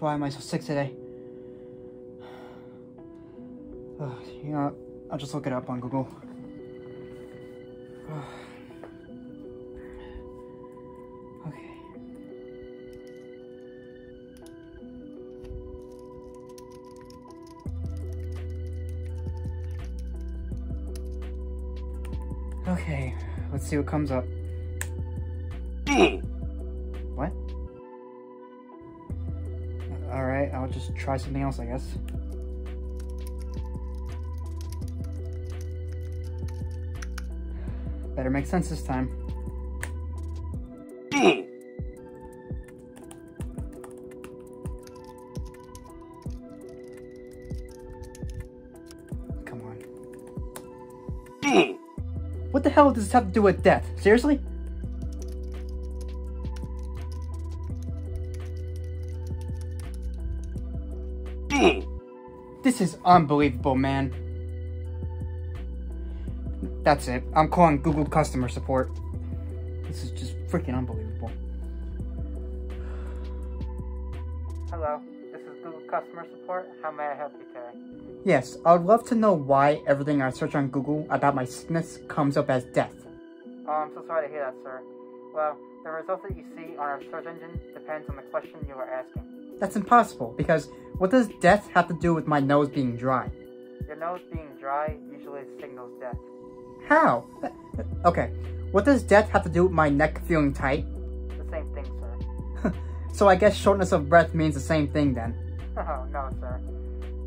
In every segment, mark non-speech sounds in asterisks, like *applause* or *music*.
why am I so sick today? Ugh, you know? I'll just look it up on Google. okay. Okay, let's see what comes up. *clears throat* I'll just try something else, I guess. Better make sense this time. Come on. What the hell does this have to do with death? Seriously? This is unbelievable, man. That's it. I'm calling Google customer support. This is just freaking unbelievable. Hello, this is Google customer support. How may I help you today? Yes, I would love to know why everything I search on Google about my sickness comes up as death. Oh, I'm so sorry to hear that, sir. Well, the results that you see on our search engine depends on the question you are asking. That's impossible, because what does death have to do with my nose being dry? Your nose being dry usually signals death. How? Okay, what does death have to do with my neck feeling tight? The same thing, sir. *laughs* so I guess shortness of breath means the same thing then. *laughs* Oh, no, sir.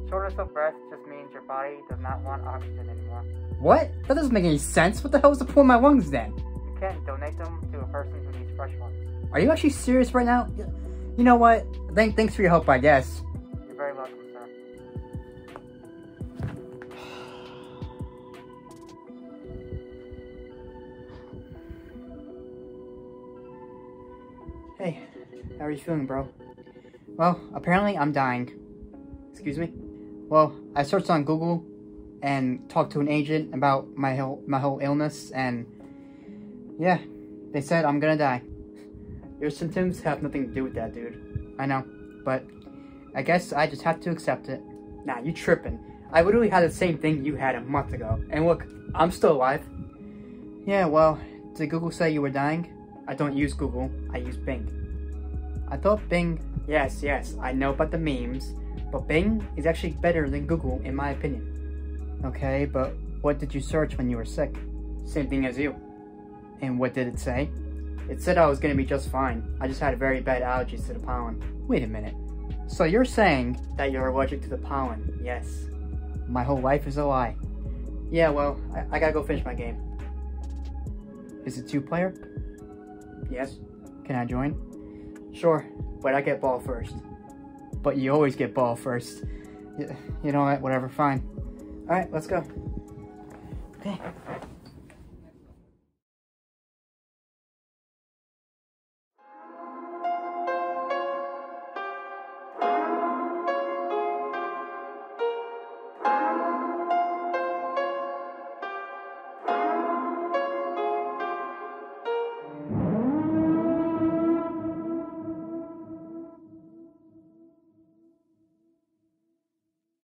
Shortness of breath just means your body does not want oxygen anymore. What? That doesn't make any sense. What the hell is the point of my lungs then? You can donate them to a person who needs fresh ones. Are you actually serious right now? You know what? Thank, thanks for your help, I guess. You're very welcome, sir. Hey, how are you feeling, bro? Well, apparently I'm dying. Excuse me? Well, I searched on Google and talked to an agent about my whole, my whole illness, and yeah, they said I'm gonna die. Your symptoms have nothing to do with that, dude. I know, but I guess I just have to accept it. Nah, you tripping. I literally had the same thing you had a month ago, and look, I'm still alive. Yeah, well, did Google say you were dying? I don't use Google, I use Bing. I thought Bing, yes, yes, I know about the memes, but Bing is actually better than Google in my opinion. Okay, but what did you search when you were sick? Same thing as you. And what did it say? It said I was gonna be just fine. I just had a very bad allergies to the pollen. Wait a minute. So you're saying that you're allergic to the pollen? Yes. My whole life is a lie. Yeah, well, I, I gotta go finish my game. Is it two player? Yes. Can I join? Sure, but I get ball first. But you always get ball first. You know what, whatever, fine. Alright, let's go. Okay.